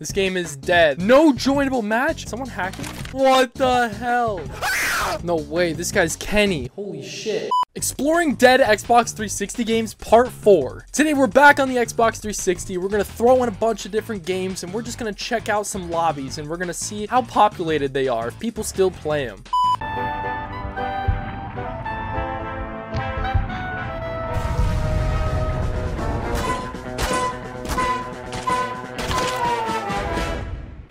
This game is dead. No joinable match? Someone hacking? What the hell? No way, this guy's Kenny. Holy shit. Exploring dead Xbox 360 games part 4. Today we're back on the Xbox 360. We're going to throw in a bunch of different games and we're just going to check out some lobbies and we're going to see how populated they are, if people still play them.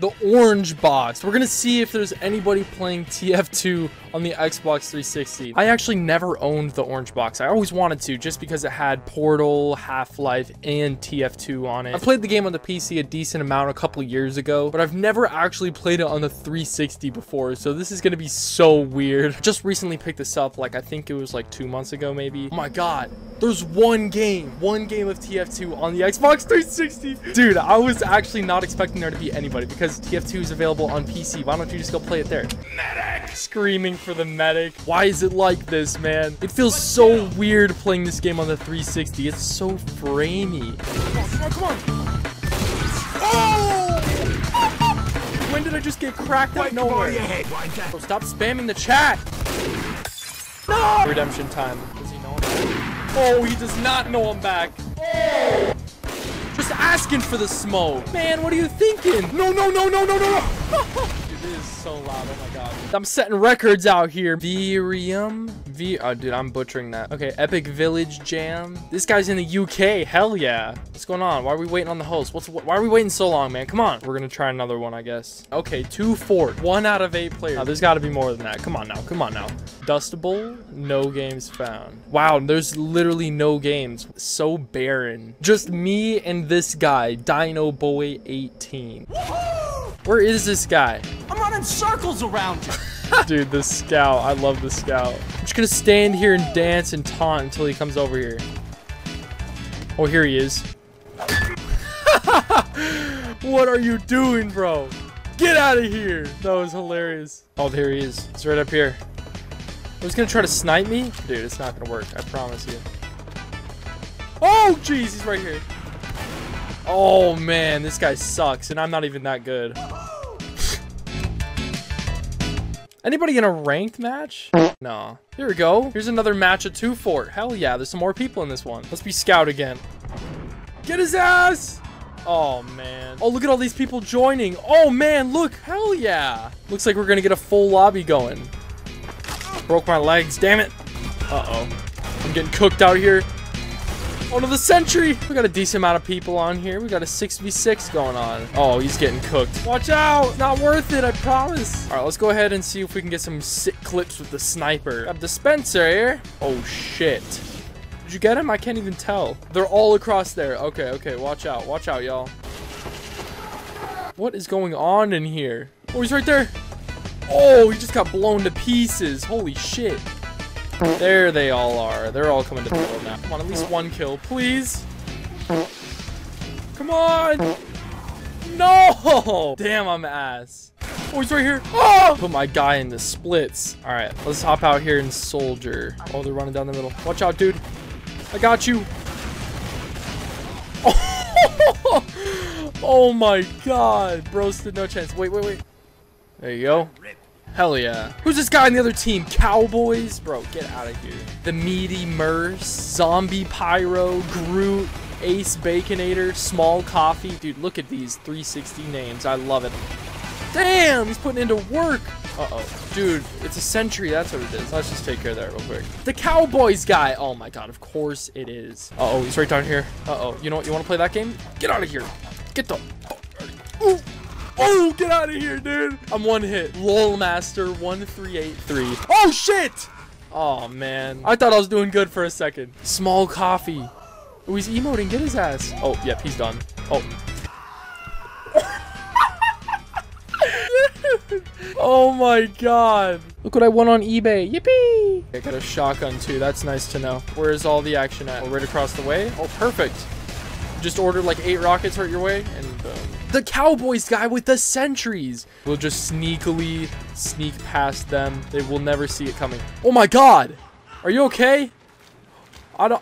The orange box. We're gonna see if there's anybody playing TF2 on the Xbox 360. I actually never owned the orange box. I always wanted to just because it had Portal, Half-Life, and TF2 on it. I played the game on the PC a decent amount a couple years ago, but I've never actually played it on the 360 before, so this is gonna be so weird. Just recently picked this up, like I think it was like two months ago maybe. Oh my god, there's one game, one game of TF2 on the Xbox 360. Dude, I was actually not expecting there to be anybody because TF2 is available on PC. Why don't you just go play it there? Medic! Screaming for the medic. Why is it like this, man? It feels so weird playing this game on the 360. It's so framey. Come on, come on, come on. Oh! when did I just get cracked out nowhere? Bro, oh, stop spamming the chat. No! Redemption time. Does he know I'm back? Oh, he does not know I'm back. Oh! Just asking for the smoke. Man, what are you thinking? No, no, no, no, no, no, no. Dude, it is so loud. I'm setting records out here. Virium. V. Oh, dude, I'm butchering that. Okay, Epic Village Jam. This guy's in the UK. Hell yeah. What's going on? Why are we waiting on the host? What's why are we waiting so long, man? Come on. We're gonna try another one, I guess. Okay, two fort. One out of eight players. Now, there's got to be more than that. Come on now. Come on now. Dust Bowl. No games found. Wow, there's literally no games. So barren. Just me and this guy, Dino Boy 18. Where is this guy? I'm running circles around you. Dude, the scout. I love the scout. I'm just gonna stand here and dance and taunt until he comes over here. Oh, here he is. what are you doing, bro? Get out of here. That was hilarious. Oh, there he is. He's right up here. He's gonna try to snipe me? Dude, it's not gonna work. I promise you. Oh, jeez. He's right here. Oh, man. This guy sucks, and I'm not even that good. Anybody in a ranked match? No. Here we go. Here's another match at 2 Fort. Hell yeah, there's some more people in this one. Let's be scout again. Get his ass! Oh, man. Oh, look at all these people joining. Oh, man, look. Hell yeah. Looks like we're going to get a full lobby going. Broke my legs, damn it. Uh-oh. I'm getting cooked out here. Oh no, the sentry! We got a decent amount of people on here. We got a 6v6 going on. Oh, he's getting cooked. Watch out! Not worth it, I promise. All right, let's go ahead and see if we can get some sick clips with the sniper. Got dispenser here. Oh, shit. Did you get him? I can't even tell. They're all across there. Okay, okay, watch out. Watch out, y'all. What is going on in here? Oh, he's right there. Oh, he just got blown to pieces. Holy shit. There they all are. They're all coming to the middle now. Come on, at least one kill, please. Come on. No! Damn, I'm ass. Oh, he's right here. Oh! Put my guy in the splits. All right, let's hop out here and soldier. Oh, they're running down the middle. Watch out, dude. I got you. Oh, oh my god. Bro stood no chance. Wait, wait, wait. There you go. Hell yeah. Who's this guy on the other team? Cowboys? Bro, get out of here. The Meaty Merce, Zombie Pyro, Groot, Ace Baconator, Small Coffee. Dude, look at these 360 names. I love it. Damn, he's putting into work. Uh-oh. Dude, it's a sentry. That's what it is. Let's just take care of that real quick. The Cowboys guy. Oh, my God. Of course it is. Uh-oh. He's right down here. Uh-oh. You know what? You want to play that game? Get out of here. Get the... Ooh. Oh, get out of here, dude. I'm one hit. LOL Master 1383. Oh, shit. Oh, man. I thought I was doing good for a second. Small coffee. Oh, he's emoting. Get his ass. Oh, yep, he's done. Oh. oh my god. Look what I won on eBay. Yippee! I got a shotgun too. That's nice to know. Where is all the action at? Oh, right across the way? Oh, perfect. Just ordered like eight rockets right your way and. The Cowboys guy with the sentries. We'll just sneakily sneak past them. They will never see it coming. Oh my god. Are you okay? I don't...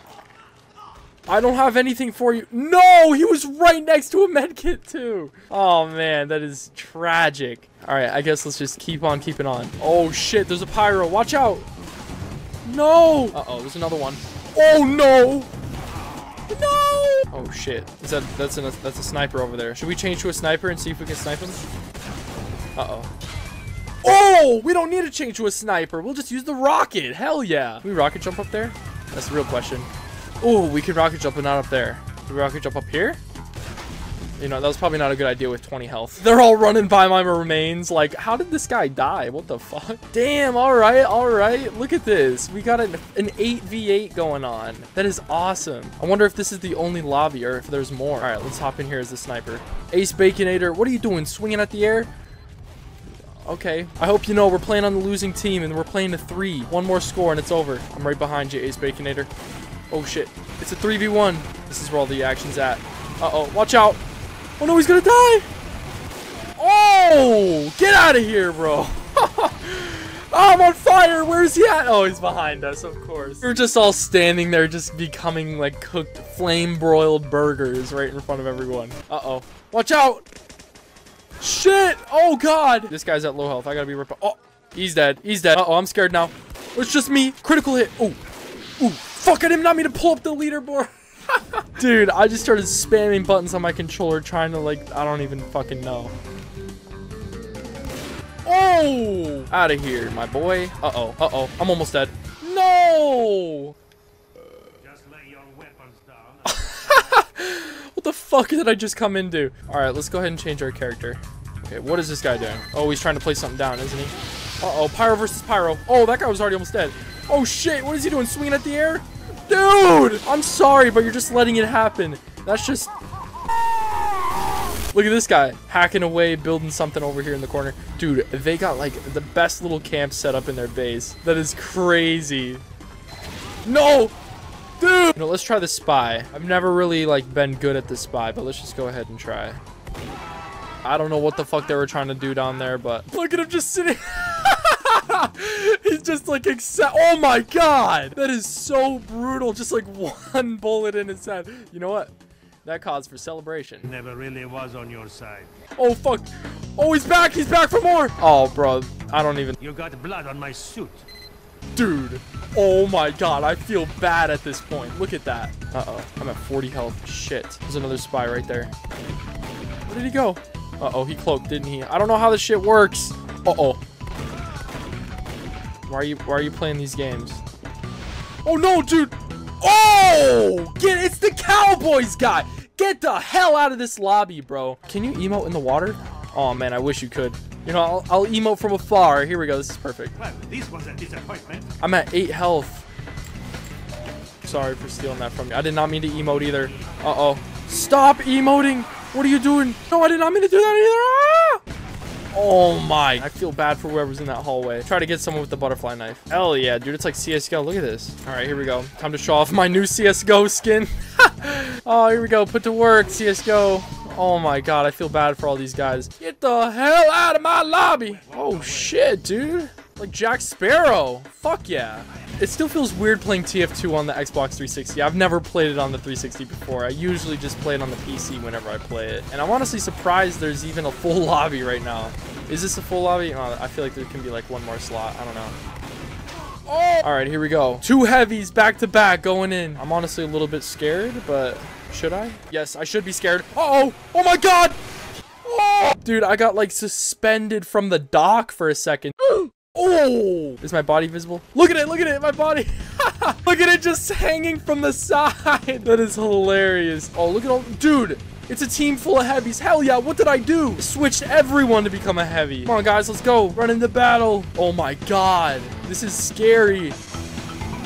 I don't have anything for you. No, he was right next to a medkit too. Oh man, that is tragic. All right, I guess let's just keep on keeping on. Oh shit, there's a pyro. Watch out. No. Uh-oh, there's another one. Oh no. No. Oh shit. Is that that's a that's a sniper over there. Should we change to a sniper and see if we can snipe him? Uh-oh. Oh, we don't need to change to a sniper. We'll just use the rocket. Hell yeah. Can we rocket jump up there? That's the real question. Oh, we can rocket jump, but not up there. Can we rocket jump up here? You know, that was probably not a good idea with 20 health. They're all running by my remains. Like, how did this guy die? What the fuck? Damn, all right, all right. Look at this. We got an, an 8v8 going on. That is awesome. I wonder if this is the only lobby or if there's more. All right, let's hop in here as the sniper. Ace Baconator, what are you doing? Swinging at the air? Okay. I hope you know we're playing on the losing team and we're playing a three. One more score and it's over. I'm right behind you, Ace Baconator. Oh shit. It's a 3v1. This is where all the action's at. Uh-oh. Watch out. Oh no, he's gonna die. Oh! Get out of here, bro. I'm on fire. Where's he at? Oh, he's behind us, of course. We're just all standing there, just becoming like cooked, flame broiled burgers right in front of everyone. Uh-oh. Watch out. Shit! Oh god! This guy's at low health. I gotta be ripped. Oh, he's dead. He's dead. Uh oh, I'm scared now. It's just me. Critical hit. Oh, ooh. Fuck! I did not mean to pull up the leaderboard. Dude, I just started spamming buttons on my controller, trying to like, I don't even fucking know. Oh! Out of here, my boy. Uh oh. Uh oh. I'm almost dead. No! Just lay your weapons down. What the fuck did I just come into? Alright, let's go ahead and change our character. Okay, what is this guy doing? Oh, he's trying to play something down, isn't he? Uh-oh, Pyro versus Pyro. Oh, that guy was already almost dead. Oh, shit, what is he doing? Swinging at the air? Dude! I'm sorry, but you're just letting it happen. That's just... Look at this guy, hacking away, building something over here in the corner. Dude, they got, like, the best little camp set up in their base. That is crazy. No! Dude! You know, let's try the spy. I've never really, like, been good at the spy, but let's just go ahead and try. I don't know what the fuck they were trying to do down there, but... Look at him just sitting... He's just, like, accept... Oh, my God! That is so brutal. Just, like, one bullet in his head. You know what? That calls for celebration. Never really was on your side. Oh, fuck. Oh, he's back. He's back for more. Oh, bro. I don't even... You got blood on my suit. Dude. Oh my god, I feel bad at this point. Look at that. Uh-oh. I'm at 40 health. Shit. There's another spy right there. Where did he go? Uh-oh, he cloaked, didn't he? I don't know how this shit works. Uh-oh. Why are you why are you playing these games? Oh no, dude! Oh! Get it's the Cowboys guy! Get the hell out of this lobby, bro. Can you emote in the water? Oh man, I wish you could. You know, I'll, I'll emote from afar. Here we go. This is perfect. Well, this was a disappointment. I'm at 8 health. Sorry for stealing that from you. I did not mean to emote either. Uh-oh. Stop emoting! What are you doing? No, I did not mean to do that either! Ah! Oh my. I feel bad for whoever's in that hallway. Try to get someone with the butterfly knife. Hell yeah, dude. It's like CSGO. Look at this. All right, here we go. Time to show off my new CSGO skin. oh, here we go. Put to work, CSGO. Oh my god, I feel bad for all these guys. Get the hell out of my lobby. Oh shit, dude. Like Jack Sparrow. Fuck yeah. It still feels weird playing TF2 on the Xbox 360. I've never played it on the 360 before. I usually just play it on the PC whenever I play it. And I'm honestly surprised there's even a full lobby right now. Is this a full lobby? Oh, I feel like there can be like one more slot. I don't know. Oh! All right, here we go. Two heavies back to back going in. I'm honestly a little bit scared, but should I? Yes, I should be scared. Uh oh! Oh my god! Oh! Dude, I got like suspended from the dock for a second. Oh! Is my body visible? Look at it, look at it, my body. look at it just hanging from the side. That is hilarious. Oh, look at all, dude. It's a team full of heavies. Hell yeah, what did I do? Switched everyone to become a heavy. Come on, guys, let's go. Run into battle. Oh my god. This is scary.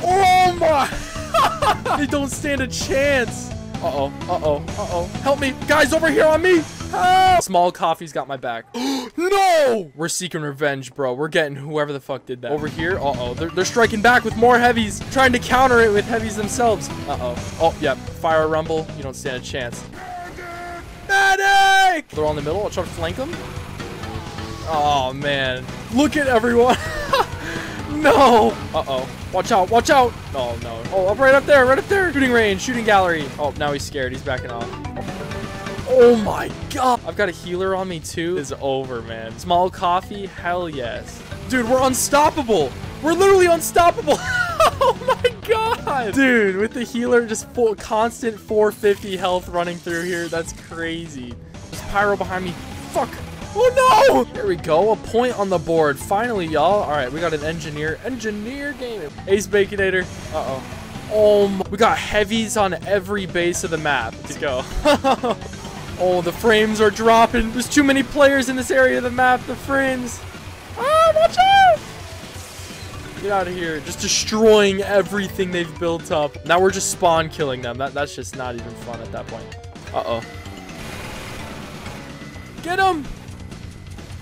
Oh my. they don't stand a chance. Uh-oh, uh-oh, uh-oh. Help me. Guys, over here on me. Help. Small coffee's got my back. no! We're seeking revenge, bro. We're getting whoever the fuck did that. Over here, uh-oh. They're, they're striking back with more heavies. Trying to counter it with heavies themselves. Uh-oh. Oh, yep. Fire a rumble. You don't stand a chance. Medic! They're all in the middle. I'll try to flank them. Oh, man. Look at everyone. no! Uh-oh. Watch out, watch out! Oh, no. Oh, up right up there, right up there! Shooting range, shooting gallery. Oh, now he's scared. He's backing off. Oh my god! I've got a healer on me too. It's over, man. Small coffee? Hell yes. Dude, we're unstoppable! We're literally unstoppable! oh my god! Dude, with the healer just full constant 450 health running through here, that's crazy. There's pyro behind me. Fuck! Oh no! There we go. A point on the board. Finally, y'all. All right, we got an engineer. Engineer game. Ace Baconator. Uh-oh. Oh, we got heavies on every base of the map. Let's go. oh, the frames are dropping. There's too many players in this area of the map. The frames. Ah, watch out! Get out of here. Just destroying everything they've built up. Now we're just spawn killing them. That, that's just not even fun at that point. Uh-oh. Get him!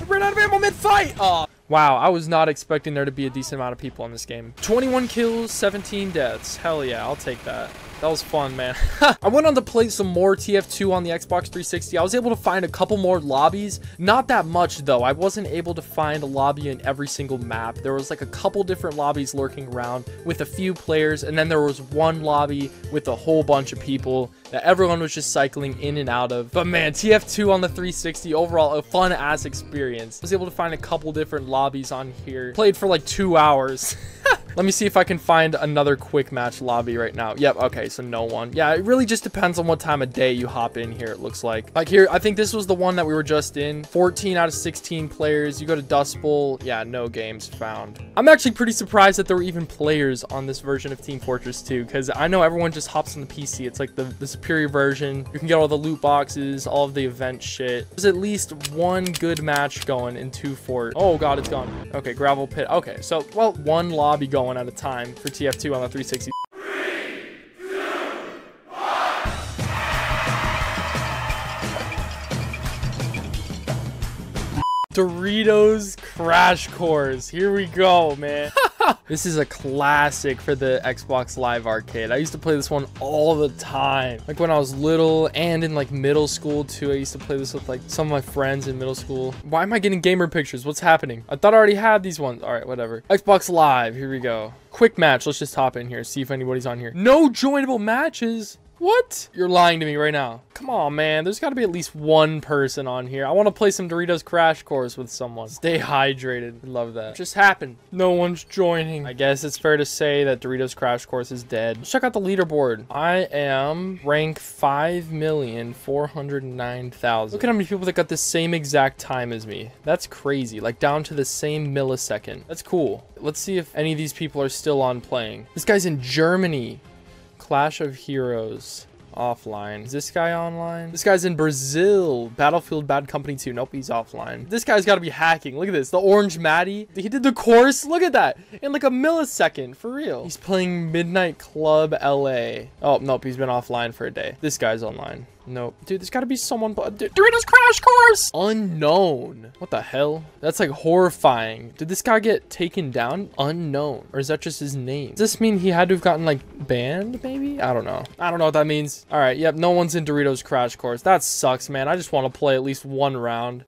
I ran out of ammo mid-fight! Aw. Wow, I was not expecting there to be a decent amount of people in this game. 21 kills, 17 deaths. Hell yeah, I'll take that. That was fun, man. I went on to play some more TF2 on the Xbox 360. I was able to find a couple more lobbies. Not that much, though. I wasn't able to find a lobby in every single map. There was like a couple different lobbies lurking around with a few players, and then there was one lobby with a whole bunch of people that everyone was just cycling in and out of. But man, TF2 on the 360, overall, a fun ass experience. I was able to find a couple different lobbies on here. Played for like two hours. Let me see if I can find another quick match lobby right now. Yep, okay, so no one. Yeah, it really just depends on what time of day you hop in here, it looks like. Like here, I think this was the one that we were just in. 14 out of 16 players. You go to Dust Bowl. Yeah, no games found. I'm actually pretty surprised that there were even players on this version of Team Fortress 2, because I know everyone just hops on the PC. It's like the, the superior version. You can get all the loot boxes, all of the event shit. There's at least one good match going in 2 Fort. Oh god, it's gone. Okay, gravel pit. Okay, so, well, one lobby going at a time for TF2 on the 360. Doritos Crash Course. Here we go, man. this is a classic for the Xbox Live Arcade. I used to play this one all the time. Like when I was little and in like middle school too. I used to play this with like some of my friends in middle school. Why am I getting gamer pictures? What's happening? I thought I already had these ones. All right, whatever. Xbox Live. Here we go. Quick match. Let's just hop in here. See if anybody's on here. No joinable matches. What? You're lying to me right now. Come on, man. There's got to be at least one person on here. I want to play some Doritos Crash Course with someone. Stay hydrated. Love that. It just happened. No one's joining. I guess it's fair to say that Doritos Crash Course is dead. Let's check out the leaderboard. I am rank 5,409,000. Look at how many people that got the same exact time as me. That's crazy. Like down to the same millisecond. That's cool. Let's see if any of these people are still on playing. This guy's in Germany. Clash of Heroes offline. Is this guy online? This guy's in Brazil. Battlefield Bad Company 2. Nope, he's offline. This guy's got to be hacking. Look at this. The orange Maddie. He did the course. Look at that. In like a millisecond. For real. He's playing Midnight Club LA. Oh, nope. He's been offline for a day. This guy's online. Nope. Dude, there's got to be someone. Doritos Crash Course! Unknown. What the hell? That's like horrifying. Did this guy get taken down? Unknown. Or is that just his name? Does this mean he had to have gotten like banned maybe? I don't know. I don't know what that means. All right. Yep. No one's in Doritos Crash Course. That sucks, man. I just want to play at least one round.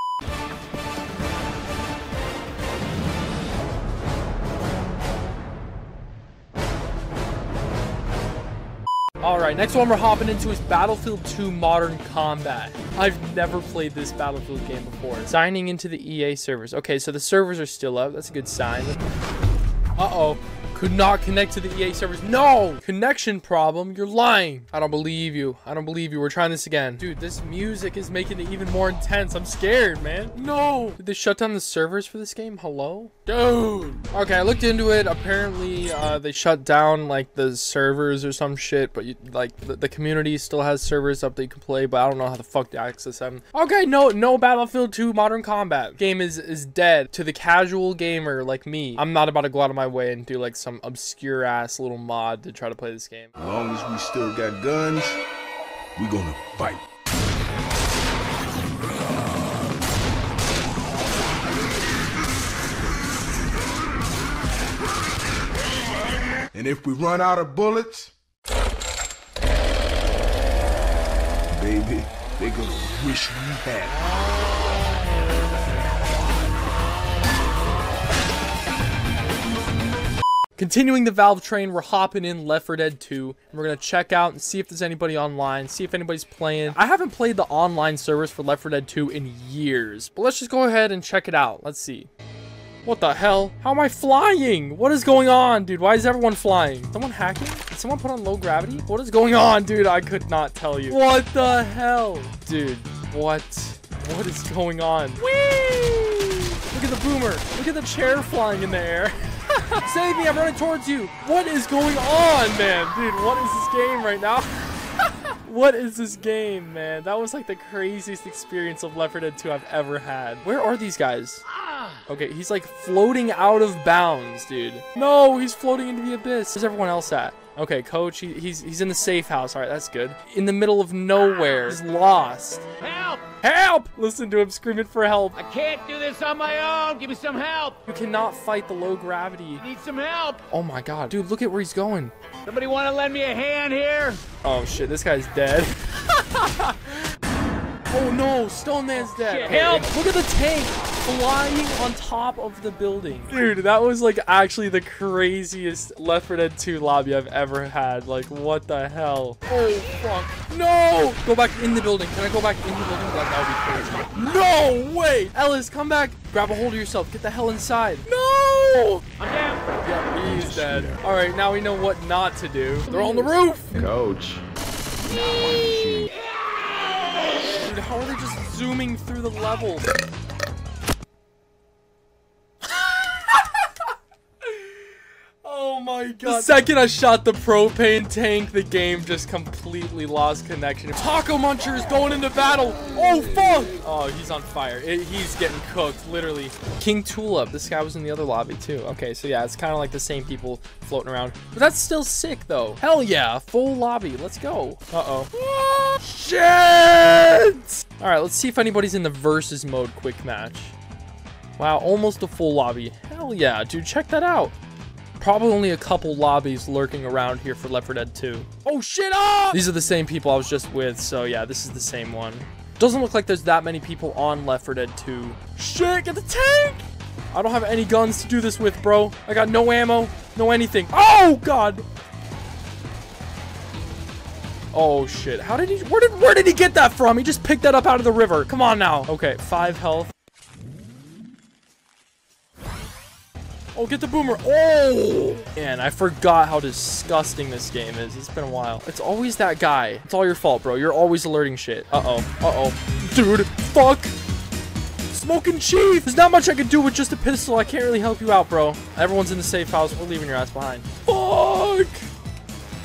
All right, next one we're hopping into is Battlefield 2 Modern Combat. I've never played this Battlefield game before. Signing into the EA servers. Okay, so the servers are still up. That's a good sign. Uh-oh. Could not connect to the EA servers. No! Connection problem. You're lying. I don't believe you. I don't believe you. We're trying this again. Dude, this music is making it even more intense. I'm scared, man. No! Did they shut down the servers for this game? Hello? Dude! Okay, I looked into it. Apparently, uh, they shut down, like, the servers or some shit. But, you, like, the, the community still has servers up that you can play. But I don't know how the fuck to access them. Okay, no, no Battlefield 2 Modern Combat. Game is, is dead. To the casual gamer like me, I'm not about to go out of my way and do, like, some obscure ass little mod to try to play this game. As long as we still got guns, we gonna fight. And if we run out of bullets, baby, they gonna wish we had. Continuing the Valve train, we're hopping in Left 4 Dead 2, and we're gonna check out and see if there's anybody online, see if anybody's playing. I haven't played the online servers for Left 4 Dead 2 in years, but let's just go ahead and check it out. Let's see. What the hell? How am I flying? What is going on, dude? Why is everyone flying? Someone hacking? Did someone put on low gravity? What is going on, dude? I could not tell you. What the hell? Dude, what? What is going on? Whee! Look at the boomer. Look at the chair flying in the air. Save me, I'm running towards you. What is going on, man? Dude, what is this game right now? what is this game, man? That was like the craziest experience of 4 Dead 2 I've ever had. Where are these guys? Okay, he's like floating out of bounds, dude. No, he's floating into the abyss. Where's everyone else at? Okay, coach, he, he's he's in the safe house. All right, that's good. In the middle of nowhere. He's lost. Help! Help! Listen to him screaming for help. I can't do this on my own. Give me some help. You cannot fight the low gravity. Need some help. Oh my god. Dude, look at where he's going. Somebody want to lend me a hand here? Oh shit, this guy's dead. oh no, Stone Man's dead. Shit, help! Look at the tank flying on top of the building. Dude, that was like actually the craziest Left 4 Dead 2 lobby I've ever had. Like, what the hell? Oh fuck. No! Go back in the building. Can I go back in the building? Like, that would be crazy. No way! Ellis, come back. Grab a hold of yourself. Get the hell inside. No! I'm down. Yeah, he's dead. All right, now we know what not to do. They're on the roof. Coach. How are they just zooming through the level? oh my god. The second I shot the propane tank, the game just completely lost connection. Taco Muncher is going into battle. Oh, fuck. Oh, he's on fire. It- he's getting cooked, literally. King Tulip. This guy was in the other lobby, too. Okay, so yeah, it's kind of like the same people floating around. But that's still sick, though. Hell yeah. Full lobby. Let's go. Uh-oh. Shit! All right, let's see if anybody's in the versus mode quick match. Wow, almost a full lobby. Hell yeah, dude, check that out. Probably only a couple lobbies lurking around here for Left 4 Dead 2. Oh shit, ah! These are the same people I was just with, so yeah, this is the same one. Doesn't look like there's that many people on Left 4 Dead 2. Shit, get the tank! I don't have any guns to do this with, bro. I got no ammo, no anything. Oh, God! Oh shit! How did he? Where did where did he get that from? He just picked that up out of the river. Come on now. Okay, five health. Oh, get the boomer. Oh! Man, I forgot how disgusting this game is. It's been a while. It's always that guy. It's all your fault, bro. You're always alerting shit. Uh-oh. Uh-oh. Dude, fuck! Smoking Chief! There's not much I can do with just a pistol. I can't really help you out, bro. Everyone's in the safe house. We're leaving your ass behind. Fuck!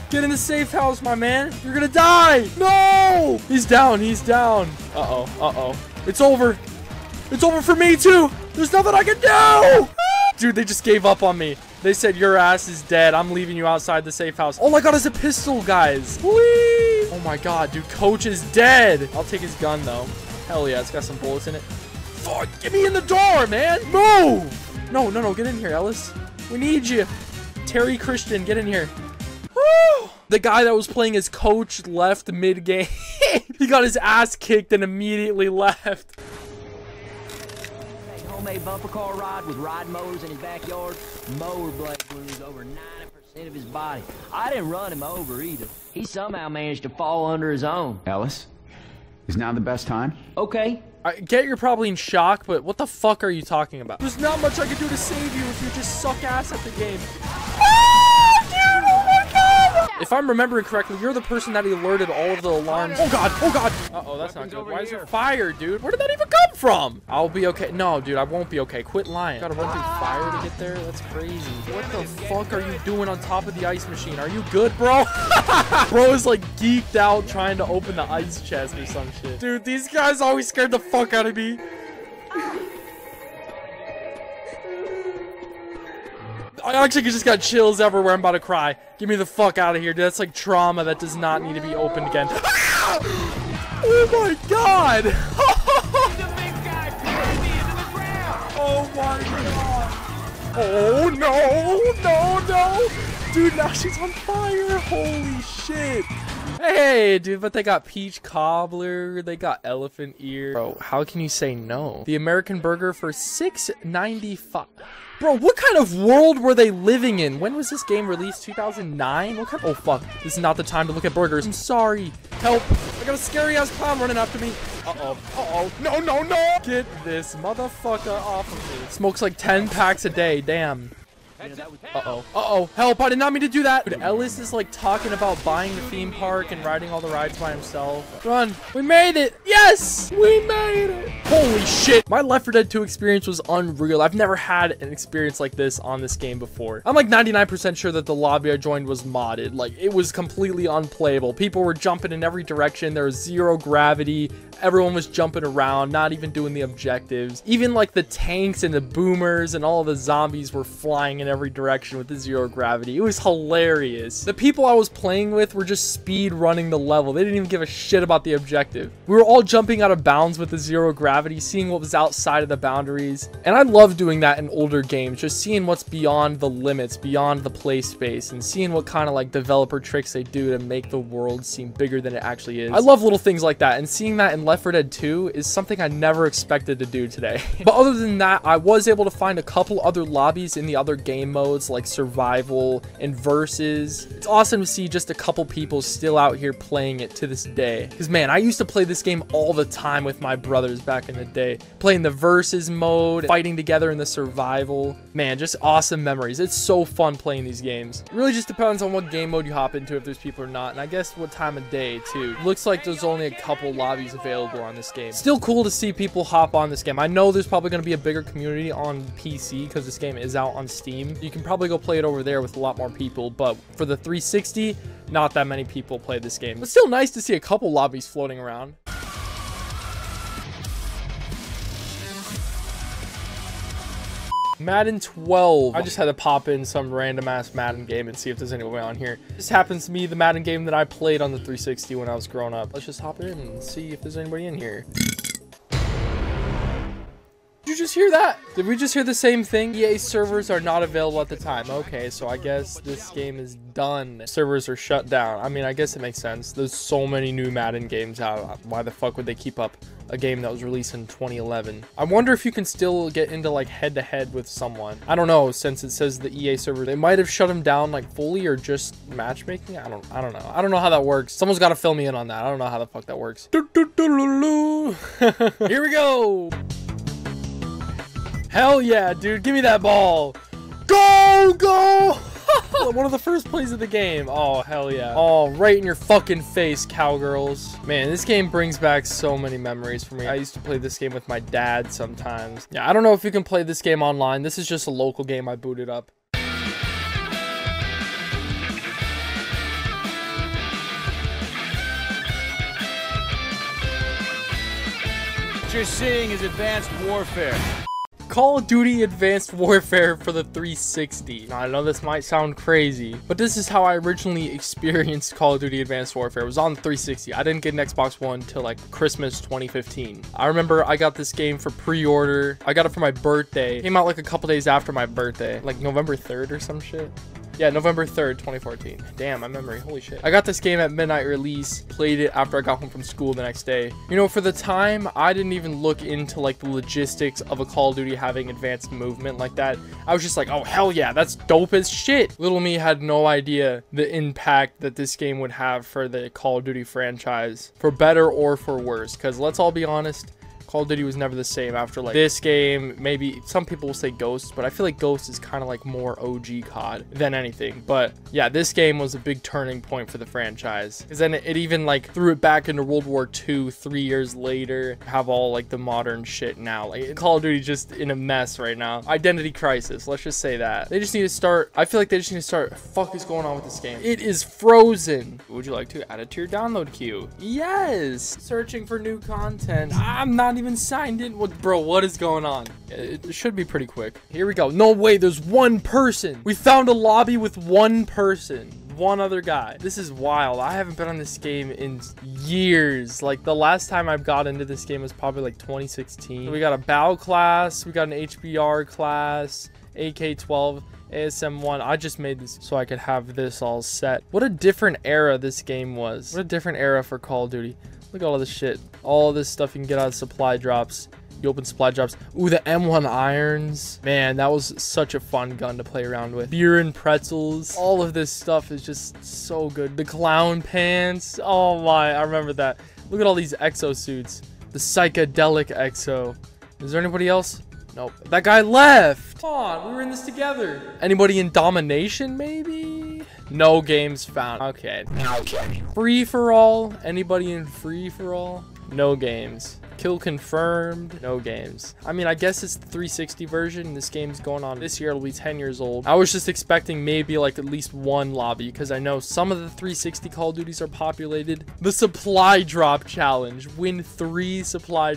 Get in the safe house, my man. You're gonna die. No! He's down. He's down. Uh-oh. Uh-oh. It's over. It's over for me, too. There's nothing I can do. Dude, they just gave up on me. They said, your ass is dead. I'm leaving you outside the safe house. Oh All I got is a pistol, guys. Whee! Oh, my God. Dude, Coach is dead. I'll take his gun, though. Hell yeah. It's got some bullets in it. Fuck. Get me in the door, man. Move. No, no, no. Get in here, Ellis. We need you. Terry Christian, get in here. Woo! The guy that was playing as coach left mid-game. he got his ass kicked and immediately left. Hey, homemade bumper car ride with ride mowers in his backyard. Mower blade wounds over 90% of his body. I didn't run him over either. He somehow managed to fall under his own. Ellis, is now the best time? Okay, I get you're probably in shock, but what the fuck are you talking about? There's not much I can do to save you if you just suck ass at the game. If I'm remembering correctly, you're the person that alerted all of the alarms. Oh god, oh god. Uh-oh, that's not good. Why is there fire, dude? Where did that even come from? I'll be okay. No, dude, I won't be okay. Quit lying. Gotta run through fire to get there? That's crazy. What the fuck are you doing on top of the ice machine? Are you good, bro? bro is like geeked out trying to open the ice chest or some shit. Dude, these guys always scared the fuck out of me. I actually just got chills everywhere. I'm about to cry. Get me the fuck out of here, dude. That's like trauma that does not need to be opened again. Ah! oh my god! oh my god! Oh no! No, no! Dude, now she's on fire! Holy shit! Hey, dude, but they got peach cobbler, they got elephant ear. Bro, how can you say no? The American burger for 6.95. Bro, what kind of world were they living in? When was this game released? 2009? What kind? Oh fuck! This is not the time to look at burgers. I'm sorry. Help! I got a scary ass clown running after me. Uh oh. Uh oh. No, no, no! Get this motherfucker off of me. Smokes like 10 packs a day. Damn. Uh-oh. Uh-oh. Help, I did not mean to do that. Dude, Ellis is like talking about buying the theme park and riding all the rides by himself. Run. We made it. Yes, we made it. Holy shit. My Left 4 Dead 2 experience was unreal. I've never had an experience like this on this game before. I'm like 99% sure that the lobby I joined was modded. Like it was completely unplayable. People were jumping in every direction. There was zero gravity. Everyone was jumping around, not even doing the objectives. Even like the tanks and the boomers and all the zombies were flying in every direction with the zero gravity. It was hilarious. The people I was playing with were just speed running the level. They didn't even give a shit about the objective. We were all jumping out of bounds with the zero gravity, seeing what was outside of the boundaries. And I love doing that in older games, just seeing what's beyond the limits, beyond the play space, and seeing what kind of like developer tricks they do to make the world seem bigger than it actually is. I love little things like that, and seeing that in Left 4 Dead 2 is something I never expected to do today. but other than that, I was able to find a couple other lobbies in the other game modes like survival and versus. It's awesome to see just a couple people still out here playing it to this day. Because man, I used to play this game all the time with my brothers back in the day. Playing the versus mode, fighting together in the survival. Man, just awesome memories. It's so fun playing these games. It really just depends on what game mode you hop into if there's people or not. And I guess what time of day too. Looks like there's only a couple lobbies available on this game. Still cool to see people hop on this game. I know there's probably going to be a bigger community on PC because this game is out on Steam. You can probably go play it over there with a lot more people, but for the 360, not that many people play this game. But still nice to see a couple lobbies floating around. Madden 12. I just had to pop in some random ass Madden game and see if there's anyone on here. This happens to be the Madden game that I played on the 360 when I was growing up. Let's just hop in and see if there's anybody in here. Just hear that? Did we just hear the same thing? EA servers are not available at the time. Okay, so I guess this game is done. Servers are shut down. I mean, I guess it makes sense. There's so many new Madden games out. Why the fuck would they keep up a game that was released in 2011? I wonder if you can still get into like head to head with someone. I don't know since it says the EA server. They might have shut them down like fully or just matchmaking. I don't I don't know. I don't know how that works. Someone's got to fill me in on that. I don't know how the fuck that works. Here we go. Hell yeah, dude. Give me that ball. Go, go. One of the first plays of the game. Oh, hell yeah. Oh, right in your fucking face, cowgirls. Man, this game brings back so many memories for me. I used to play this game with my dad sometimes. Yeah, I don't know if you can play this game online. This is just a local game I booted up. What you're seeing is advanced warfare. Call of Duty Advanced Warfare for the 360. Now, I know this might sound crazy, but this is how I originally experienced Call of Duty Advanced Warfare. It was on the 360. I didn't get an Xbox One till like Christmas 2015. I remember I got this game for pre-order. I got it for my birthday. It came out like a couple days after my birthday, like November 3rd or some shit. Yeah, November 3rd, 2014. Damn, my memory. Holy shit. I got this game at midnight release, played it after I got home from school the next day. You know, for the time, I didn't even look into like the logistics of a Call of Duty having advanced movement like that. I was just like, oh, hell yeah, that's dope as shit. Little me had no idea the impact that this game would have for the Call of Duty franchise, for better or for worse. Because let's all be honest, Call of Duty was never the same after like this game. Maybe some people will say Ghosts, but I feel like Ghosts is kind of like more OG COD than anything. But yeah, this game was a big turning point for the franchise because then it, it even like threw it back into World War II three years later. Have all like the modern shit now. Like Call of Duty just in a mess right now. Identity crisis. Let's just say that they just need to start. I feel like they just need to start. Fuck is going on with this game? It is frozen. Would you like to add it to your download queue? Yes. Searching for new content. I'm not even signed in. What, bro? What is going on? It should be pretty quick. Here we go. No way. There's one person. We found a lobby with one person one other guy. This is wild. I haven't been on this game in years. Like the last time I've got into this game was probably like 2016. So we got a bow class, we got an HBR class, AK-12, ASM1. I just made this so I could have this all set. What a different era this game was. What a different era for Call of Duty. Look at all this shit. All this stuff you can get out of supply drops. You open supply drops. Ooh, the M1 irons. Man, that was such a fun gun to play around with. Beer and pretzels. All of this stuff is just so good. The clown pants. Oh my, I remember that. Look at all these exosuits. The psychedelic exo. Is there anybody else? Nope. That guy left. Come on, we were in this together. Anybody in domination, maybe? No games found. Okay. Okay. Free for all? Anybody in free for all? No games. Kill confirmed. No games. I mean, I guess it's the 360 version. This game's going on this year. It'll be 10 years old. I was just expecting maybe like at least one lobby because I know some of the 360 Call of Duties are populated. The supply drop challenge. Win three supply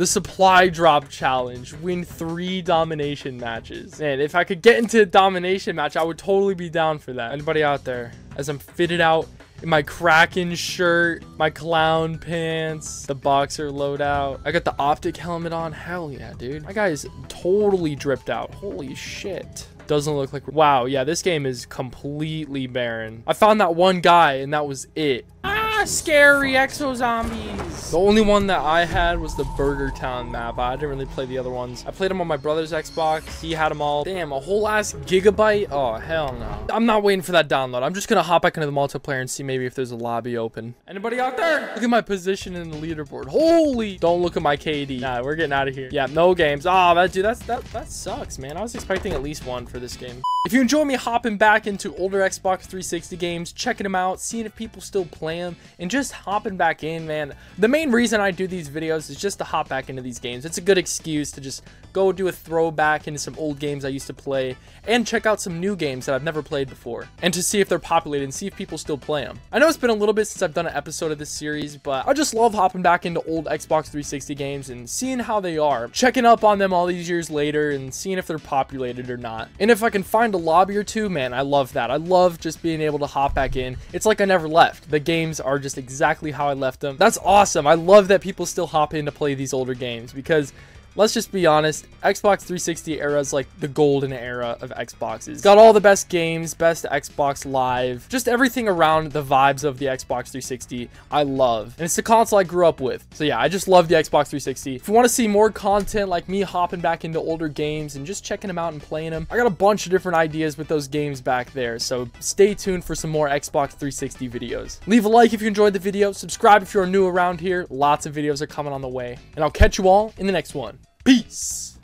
the supply drop challenge. Win three domination matches. Man, if I could get into a domination match, I would totally be down for that. Anybody out there? As I'm fitted out in my Kraken shirt, my clown pants, the boxer loadout. I got the optic helmet on. Hell yeah, dude. My guy is totally dripped out. Holy shit. Doesn't look like... Wow, yeah, this game is completely barren. I found that one guy, and that was it. Ah, scary exo zombies. The only one that I had was the Burger Town map. I didn't really play the other ones. I played them on my brother's Xbox. He had them all. Damn, a whole ass gigabyte. Oh, hell no. I'm not waiting for that download. I'm just going to hop back into the multiplayer and see maybe if there's a lobby open. Anybody out there? Look at my position in the leaderboard. Holy. Don't look at my KD. Nah, we're getting out of here. Yeah, no games. Oh, that, dude, that's, that, that sucks, man. I was expecting at least one for this game. If you enjoy me hopping back into older Xbox 360 games, checking them out, seeing if people still play them, and just hopping back in, man, the main reason I do these videos is just to hop back into these games. It's a good excuse to just go do a throwback into some old games I used to play, and check out some new games that I've never played before, and to see if they're populated and see if people still play them. I know it's been a little bit since I've done an episode of this series, but I just love hopping back into old Xbox 360 games and seeing how they are, checking up on them all these years later, and seeing if they're populated or not. And if I can find a lobby or two, man, I love that. I love just being able to hop back in. It's like I never left. The games are just exactly how I left them. That's awesome. I love that people still hop in to play these older games because let's just be honest, Xbox 360 era is like the golden era of Xboxes. Got all the best games, best Xbox Live, just everything around the vibes of the Xbox 360 I love. And it's the console I grew up with. So yeah, I just love the Xbox 360. If you want to see more content like me hopping back into older games and just checking them out and playing them, I got a bunch of different ideas with those games back there. So stay tuned for some more Xbox 360 videos. Leave a like if you enjoyed the video, subscribe if you're new around here. Lots of videos are coming on the way. And I'll catch you all in the next one. Peace.